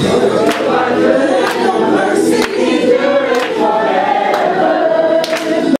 Glória